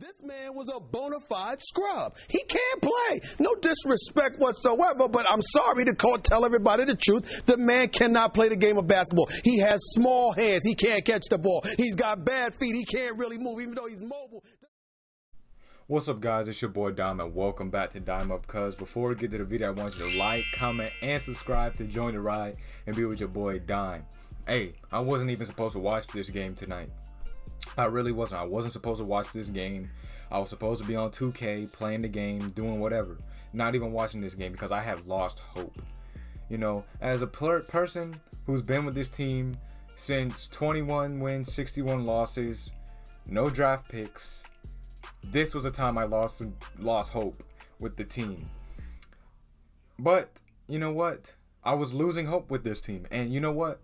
This man was a bona fide scrub. He can't play. No disrespect whatsoever, but I'm sorry to call, tell everybody the truth. The man cannot play the game of basketball. He has small hands. He can't catch the ball. He's got bad feet. He can't really move, even though he's mobile. What's up, guys? It's your boy Diamond. Welcome back to Dime Up Cuz. Before we get to the video, I want you to like, comment, and subscribe to join the ride and be with your boy Dime. Hey, I wasn't even supposed to watch this game tonight. I really wasn't. I wasn't supposed to watch this game. I was supposed to be on 2K, playing the game, doing whatever. Not even watching this game because I have lost hope. You know, as a person who's been with this team since 21 wins, 61 losses, no draft picks, this was a time I lost lost hope with the team. But you know what? I was losing hope with this team, and you know what?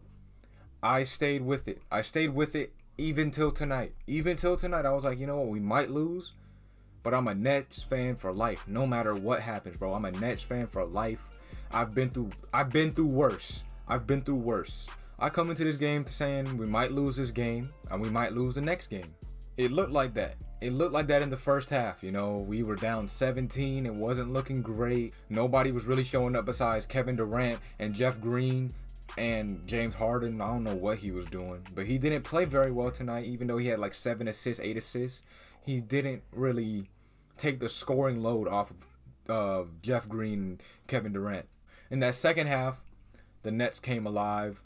I stayed with it. I stayed with it even till tonight. Even till tonight, I was like, you know what, we might lose, but I'm a Nets fan for life. No matter what happens, bro. I'm a Nets fan for life. I've been through I've been through worse. I've been through worse. I come into this game saying we might lose this game and we might lose the next game. It looked like that. It looked like that in the first half. You know, we were down 17. It wasn't looking great. Nobody was really showing up besides Kevin Durant and Jeff Green and James Harden, I don't know what he was doing, but he didn't play very well tonight, even though he had like seven assists, eight assists. He didn't really take the scoring load off of uh, Jeff Green, Kevin Durant. In that second half, the Nets came alive.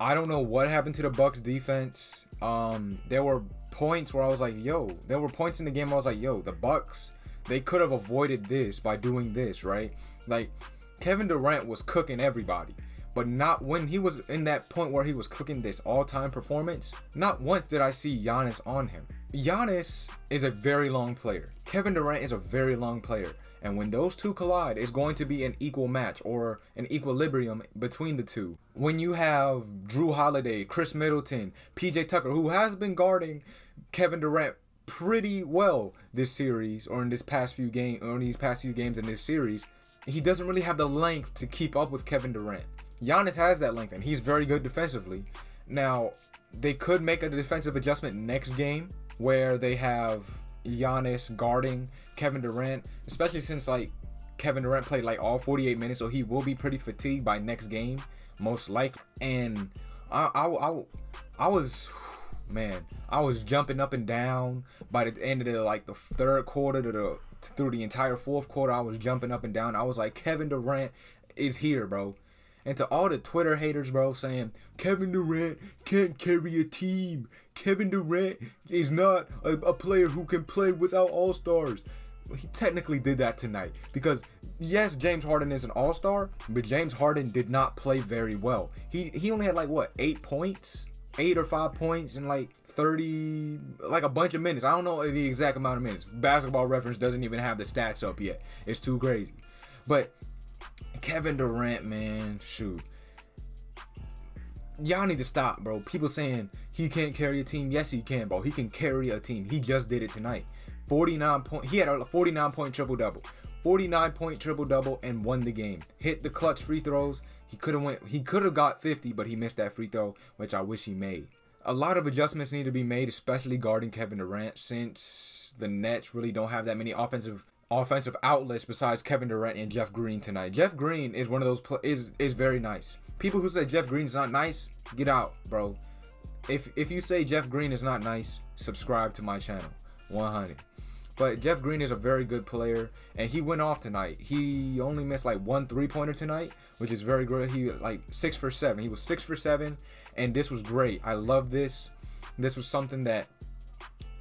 I don't know what happened to the Bucks defense. Um, there were points where I was like, "Yo," there were points in the game I was like, "Yo, the Bucks, they could have avoided this by doing this, right?" Like Kevin Durant was cooking everybody. But not when he was in that point where he was cooking this all-time performance. Not once did I see Giannis on him. Giannis is a very long player. Kevin Durant is a very long player. And when those two collide, it's going to be an equal match or an equilibrium between the two. When you have Jrue Holiday, Khris Middleton, PJ Tucker, who has been guarding Kevin Durant pretty well this series or in this past few game or in these past few games in this series, he doesn't really have the length to keep up with Kevin Durant. Giannis has that length and he's very good defensively. Now, they could make a defensive adjustment next game where they have Giannis guarding Kevin Durant, especially since like Kevin Durant played like all 48 minutes, so he will be pretty fatigued by next game, most likely. And I, I, I, I was, man, I was jumping up and down by the end of the like the third quarter to the through the entire fourth quarter. I was jumping up and down. I was like, Kevin Durant is here, bro. And to all the Twitter haters, bro, saying Kevin Durant can't carry a team. Kevin Durant is not a, a player who can play without all stars. He technically did that tonight because yes, James Harden is an all-star, but James Harden did not play very well. He he only had like what eight points, eight or five points in like 30 like a bunch of minutes. I don't know the exact amount of minutes. Basketball reference doesn't even have the stats up yet. It's too crazy. But Kevin Durant, man, shoot. Y'all need to stop, bro. People saying he can't carry a team. Yes, he can, bro. He can carry a team. He just did it tonight. 49 point. He had a 49 point triple double. 49 point triple double and won the game. Hit the clutch free throws. He could have went. He could have got 50, but he missed that free throw, which I wish he made. A lot of adjustments need to be made, especially guarding Kevin Durant, since the Nets really don't have that many offensive offensive outlets besides Kevin Durant and Jeff Green tonight. Jeff Green is one of those pl- is is very nice. People who say Jeff Green's not nice, get out, bro. If if you say Jeff Green is not nice, subscribe to my channel. 100. But Jeff Green is a very good player, and he went off tonight. He only missed like one three pointer tonight, which is very great. He like six for seven. He was six for seven, and this was great. I love this. This was something that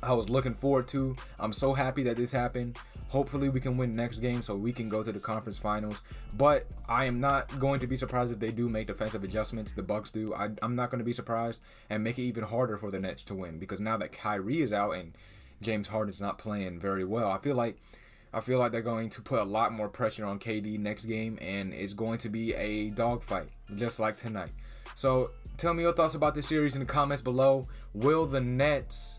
I was looking forward to. I'm so happy that this happened. Hopefully we can win next game so we can go to the conference finals. But I am not going to be surprised if they do make defensive adjustments. The Bucks do. I, am not going to be surprised and make it even harder for the Nets to win because now that Kyrie is out and James Harden's not playing very well, I feel like I feel like they're going to put a lot more pressure on KD next game and it's going to be a dogfight just like tonight. So tell me your thoughts about this series in the comments below. Will the Nets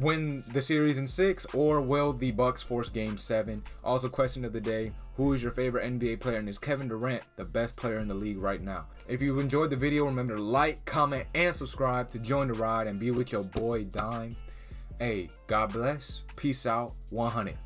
win the series in six, or will the Bucks force Game Seven? Also, question of the day: Who is your favorite NBA player? And is Kevin Durant the best player in the league right now? If you enjoyed the video, remember to like, comment, and subscribe to join the ride and be with your boy Dime. Hey, God bless. Peace out. 100.